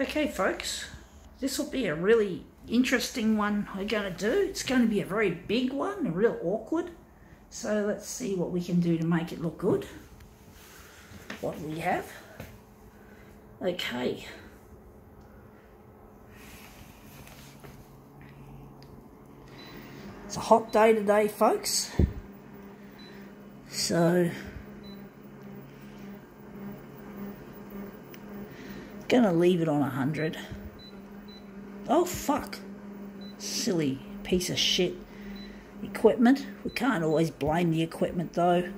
Okay, folks, this will be a really interesting one we're going to do. It's going to be a very big one, a real awkward. So let's see what we can do to make it look good. What we have. Okay. It's a hot day today, folks. So, gonna leave it on 100. Oh, fuck. Silly piece of shit equipment. We can't always blame the equipment, though.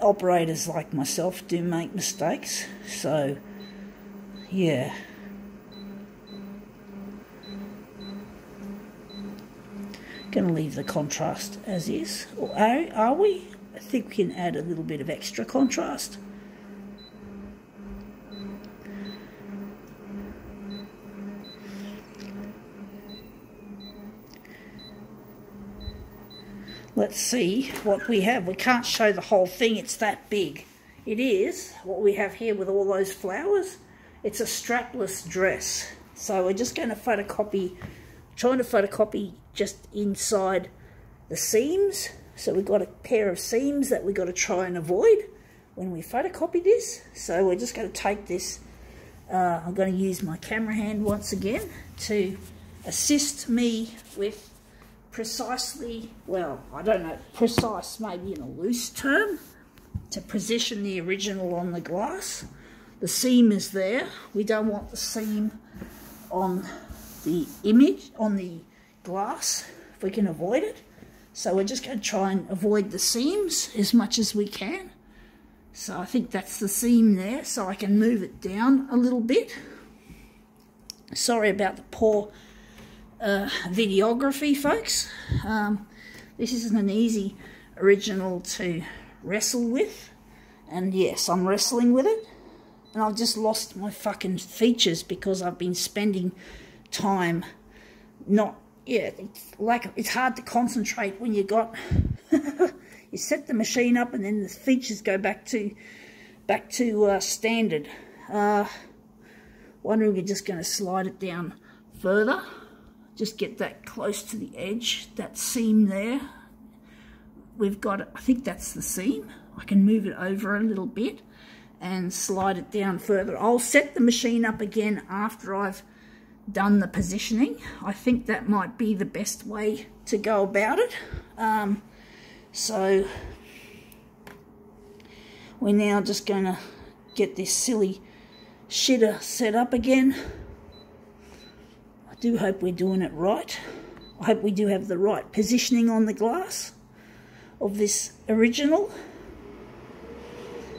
Operators like myself do make mistakes, so, yeah. To leave the contrast as is. Or are, are we? I think we can add a little bit of extra contrast. Let's see what we have. We can't show the whole thing, it's that big. It is, what we have here with all those flowers, it's a strapless dress. So we're just going to photocopy, trying to photocopy just inside the seams. So we've got a pair of seams that we've got to try and avoid when we photocopy this. So we're just going to take this, uh, I'm going to use my camera hand once again to assist me with precisely, well, I don't know, precise maybe in a loose term, to position the original on the glass. The seam is there. We don't want the seam on the image, on the glass, if we can avoid it. So we're just going to try and avoid the seams as much as we can. So I think that's the seam there, so I can move it down a little bit. Sorry about the poor uh, videography, folks. Um, this isn't an easy original to wrestle with. And yes, I'm wrestling with it. And I've just lost my fucking features because I've been spending time not yeah, it's like it's hard to concentrate when you got you set the machine up and then the features go back to back to uh, standard. Uh, wondering if you're just going to slide it down further. Just get that close to the edge, that seam there. We've got, I think that's the seam. I can move it over a little bit and slide it down further. I'll set the machine up again after I've done the positioning. I think that might be the best way to go about it. Um, so we're now just going to get this silly shitter set up again. Do hope we're doing it right. I hope we do have the right positioning on the glass of this original.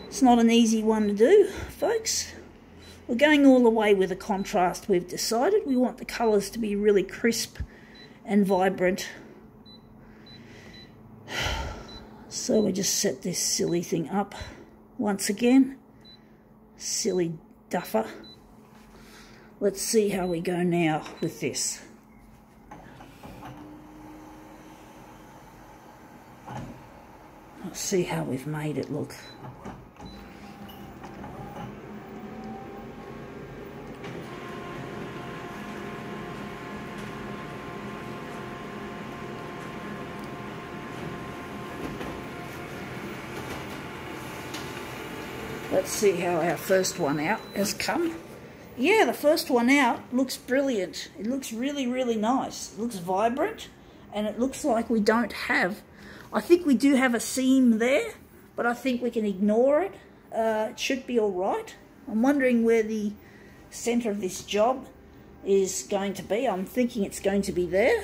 It's not an easy one to do, folks. We're going all the way with the contrast we've decided. We want the colours to be really crisp and vibrant. So we just set this silly thing up once again. Silly duffer. Let's see how we go now with this. Let's see how we've made it look. Let's see how our first one out has come. Yeah, the first one out looks brilliant. It looks really, really nice. It looks vibrant and it looks like we don't have... I think we do have a seam there, but I think we can ignore it. Uh, it should be all right. I'm wondering where the centre of this job is going to be. I'm thinking it's going to be there.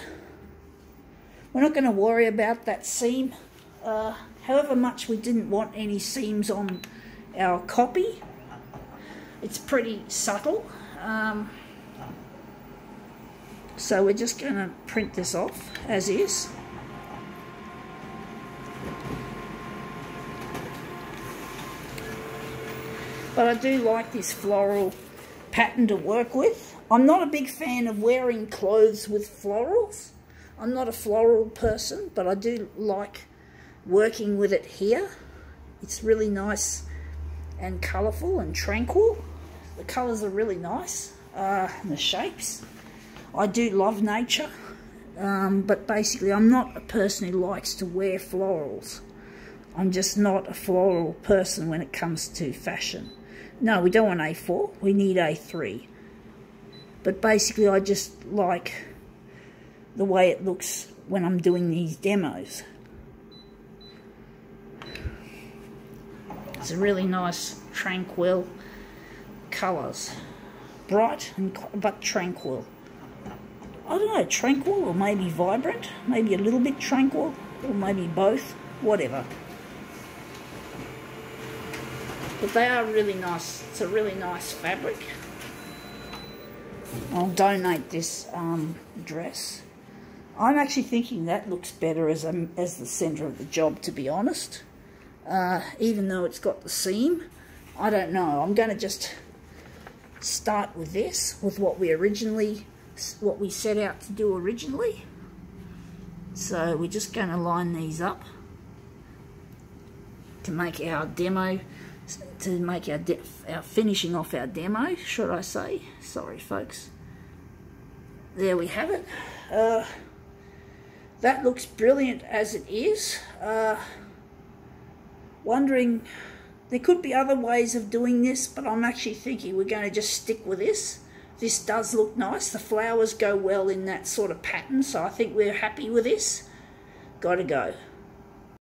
We're not going to worry about that seam. Uh, however much we didn't want any seams on our copy. It's pretty subtle. Um, so we're just going to print this off as is. But I do like this floral pattern to work with. I'm not a big fan of wearing clothes with florals. I'm not a floral person, but I do like working with it here. It's really nice and colourful and tranquil. The colours are really nice. Uh, the shapes. I do love nature. Um, but basically, I'm not a person who likes to wear florals. I'm just not a floral person when it comes to fashion. No, we don't want A4. We need A3. But basically, I just like the way it looks when I'm doing these demos. It's a really nice, tranquil colours. Bright and but tranquil. I don't know, tranquil or maybe vibrant, maybe a little bit tranquil, or maybe both, whatever. But they are really nice. It's a really nice fabric. I'll donate this um, dress. I'm actually thinking that looks better as, a, as the centre of the job, to be honest. Uh, even though it's got the seam. I don't know. I'm going to just start with this, with what we originally, what we set out to do originally. So we're just going to line these up to make our demo, to make our, our finishing off our demo, should I say. Sorry, folks. There we have it. Uh, that looks brilliant as it is. Uh, wondering there could be other ways of doing this, but I'm actually thinking we're going to just stick with this. This does look nice. The flowers go well in that sort of pattern, so I think we're happy with this. Gotta go.